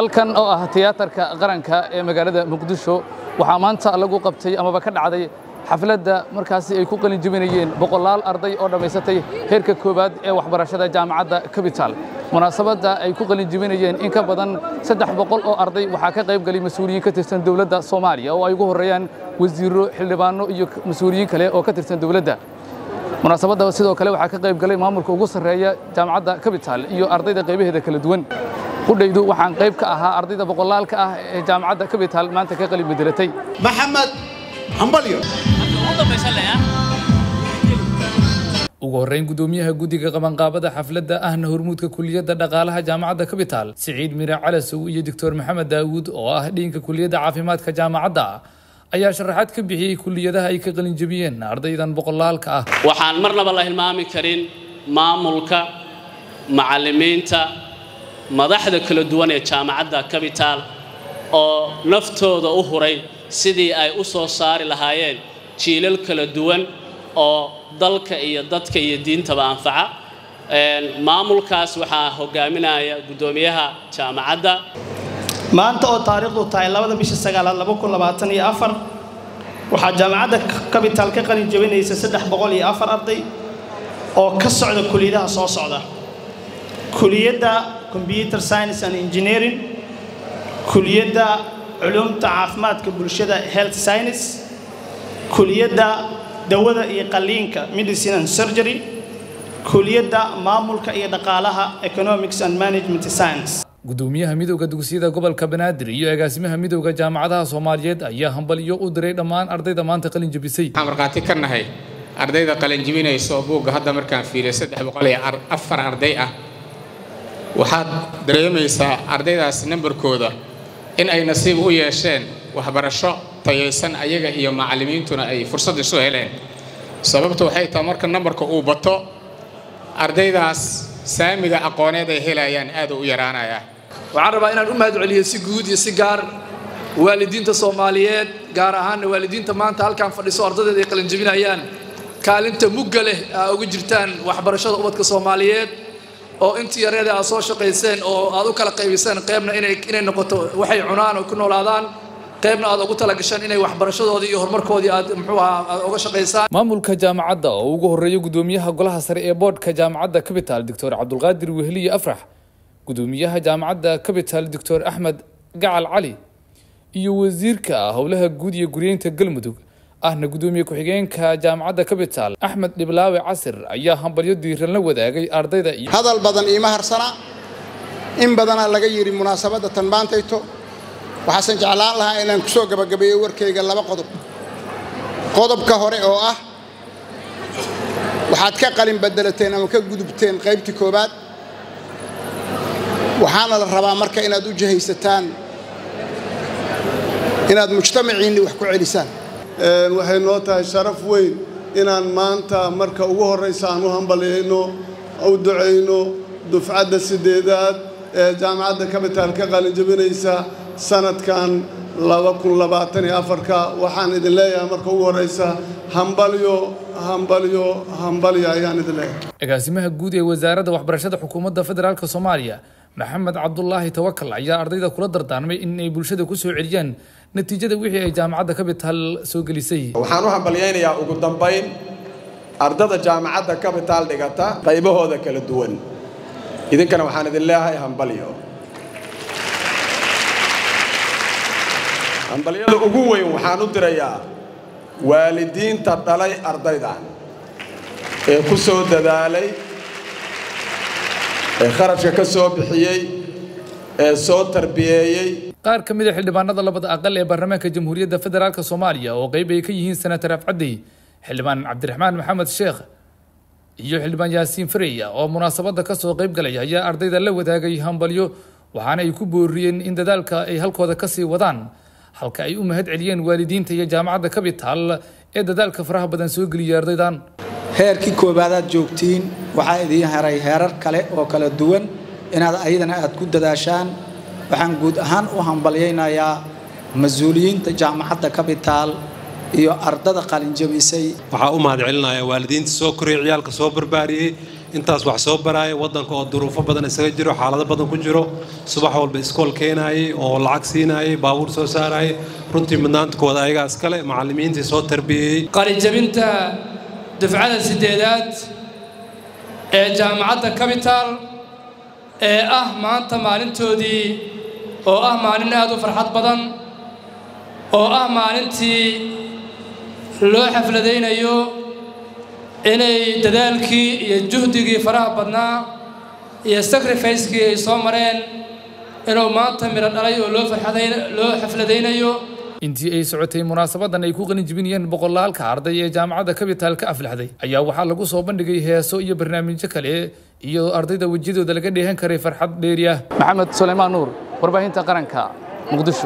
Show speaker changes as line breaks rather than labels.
halkan oo ah tiyaatarka qaranka ee magaalada muqdisho waxaa maanta lagu qabtay amaba ka dhacday xafladda markaasi ay ku qalin jebinayeen boqolaal arday oo dhammaysatay heerka koowaad ee waxbarashada jaamacadda capital. Munaasabadda ay ku qalin jebinayeen in ka badan saddex boqol oo arday waxaa ka qayb galay mas'uuliyiin ka tirsan dowladda soomaaliya oo ay ugu horreeyaan wasiirro xildhibaano iyo mas'uuliyiin kale oo ka tirsan dowladda. Munaasabadda sidoo kale waxaa ka qayb galay maamulka ugu sarreeya jaamacadda capital iyo ardayda qaybaheeda kala duwan qudhaydu waxaan qayb ka ahaa ardayda boqolaalka ah ee jaamacadda capital maanta ka qalin bedelatay.
Maxamed hambalyo
ugu horrayn gudoomiyaha guddiga qabanqaabada xafladda ahna hormuudka kuliyadda dhaqaalaha jaamacadda capital siciid mire calasow iyo doctor maxamed daawuud oo ah dhiinka kuliyadda caafimaadka jaamacadda ayaa sharaxaad ka bixiyey kuliyadaha ay ka qalin jebiyeen ardaydan boqolaalka ah.
Waxaan marnaba la hilmaami karin maamulka macallimiinta madaxda kala duwan ee jaamacadda capital oo naftooda u huray sidii ay u soo saari lahaayeen jiilal kala duwan oo dalka iyo dadka iyo diintaba anfaca. Maamulkaas waxaa hogaaminaya guddoomiyaha jaamacadda.
Maanta oo taariikhdu tahay labada bisha sagaalaad laba kun labaatan iyo afar waxaa jaamacadda capital ka qalin jebinaysa saddex boqol iyo afar arday oo ka socda kuliyadaha soo socda. Kuliyadda computer science and engineering kuliyadda culumta caafimaadka bulshada health science kuliyadda dawada iyo qalliinka medicine and surgery kuliyadda maamulka iyo dhaqaalaha economics and management science.
Gudoomiyaha midowda dugsiyada gobolka banaadir iyo agaasimaha midowda jaamacadaha soomaaliyeed ayaa hambalyo u diray dhammaan ardayda maanta qalin
waxaan markhaati ka nahay ardayda qalin jebinayso buugga hadda markaan fiiriyo saddex boqol iyo afar arday ah waxaad dareemaysaa ardaydaas nambarkooda in ay nasiib u yeesheen waxbarasho tayaysan ayaga iyo macallimiintuna ay fursad isu heleen. Sababtu waxay tahay marka nambarka uu bato ardaydaas saamiga aqooneed ay helayaan aad u yaraanaya.
Waxaan rabaa inaan u mahad celiyo si guud iyo si gaar waalidiinta soomaaliyeed gaar ahaanna waalidiinta maanta halkaan fadhiso ardaydeeda ay qalinjebinayaan. Kaalinta mugga leh aa uga jirtaan waxbarashada ubadka soomaaliyeed oo intii yareeda aad soo shaqayseen oo aad u kala qaybiseen qaybna inay noqoto waxay cunaan oo ku noolaadaan qaybna aad ugu talagasheen inay waxbarashadoodii iyo horumarkoodii aad muxuu ahaa aad uga shaqaysaan.
Maamulka jaamacadda oo ugu horreeya gudoomiyaha golaha sare ee boodhka jaamacadda capital doctor cabdulqaadir weheliye afrax gudoomiyaha jaamacadda capital doctor axmed gacal cali iyo wasiirka howlaha guud iyo guryeynta galmudug ahna gudoomiye ku-xigeenka jaamacadda capital. Axmed dhiblaawe casir ayaa hambalyo diiran la wadaagay ardayda
hadal badan iima harsana in badanaa laga yidhi munaasabadda tan maantayto waxaasan jeclaan lahaa inaan ku soo gabagabeeyo warkayga laba qodob. Qodobka hore oo ah waxaad ka qalin bedelateen ama ka gudubteen qaybtii koowaad waxaana la rabaa marka inaad u jihaysataan inaad mujtamaciinni wax ku celisaan
waxay noo tahay sharaf weyn inaan maanta marka ugu horraysa aan u hambalyayno u ducayno dufcadda sideedaad ee jaamacadda capital ka qalin jebinaysa sanadkan ka waxaan idin leeyahay marka ugu horraysa hambalyo hambalyo hambalyo ayaan idin leeyahay.
Agaasimaha guud ee wasaaradda waxbarashada xukuumadda federaalk soomaaliya maxamed cabdulaahi tawakal ayaa ardayda kula dardaarmay in ay bulshada ku soo celiyaan natiijada wixii ay jaamacadda capital soo gelisay.
Waxaan u hambalyaynayaa ugu dambayn ardada jaamacadda capital dhigata qaybahooda kala duwan. Idinkana waxaan idin leeyahay hambalyo. Hambalyada ugu weyn waxaan u dirayaa waalidiinta dhalay ardaydan ee ku soo dadaalay kharashka ka soo bixiyey ee soo tarbiyeeyey.
Qaar ka mid a xildhibaanada labada aqal ee baarlamaanka jamhuuriyadda federaalk soomaaliya oo qayb ay ka yihiin senatar afcadey xildhibaan cabdiraxmaan maxamed sheekh iyo xildhibaan yaasiin fareya oo munaasabadda ka soo qayb galaya ayaa ardayda la wadaagay hambalyo waxaana ay ku booriyeen in dadaalka ay halkooda ka sii wadaan halka ay u mahad celiyeen waalidiinta iyo jaamacadda capital ee dadaalka faraha badan soo geliyay ardaydan
heerkii koobaadaad joogtiin waxaa idiin heray heerar kale oo kala duwan inaad ayadana aad ku dadaashaan. Waxaan guud ahaan u hambalyaynayaa mas'uuliyiinta jaamacadda capital iyo ardada qalinjabisay
waxaa u mahad celinayaa waalidiinta soo koriyay ciyaalka soo barbaariyey intaas wax soo baraya waddanka oo duruufo badan isaga jiro xaalado badan ku jiro. Subax walba iskool keenayay oo lacag siinayay baabuur soo saarayay. Runtii mudnaanta kooda ayagaa iskale macallimiintii soo tarbiyeeyey
qalinjabinta dufcada sideedaad ee jaamacadda capital ee ah maanta maalintoodii oo ah maalin aad u farxad badan oo ah maalintii loo xafladaynayo inay dadaalkii iyo juhdigii faraha badnaa iyo sacrificekii ay soo mareen inuu maanta midho dhalay oo loo farxadayn loo xafladaynayo
intii ay socotay munaasabadan ay ku qalin jibinayeen boqolaalka arday ee jaamacadda capital ka aflaxday. Ayaa waxaa lagu soo bandhigay heeso iyo barnaamijyo kale iyo ardayda wejiyadooda laga dheehan karay farxad dheeri ah maxamed suleymaan nuur warbaahinta qaranka muqdisho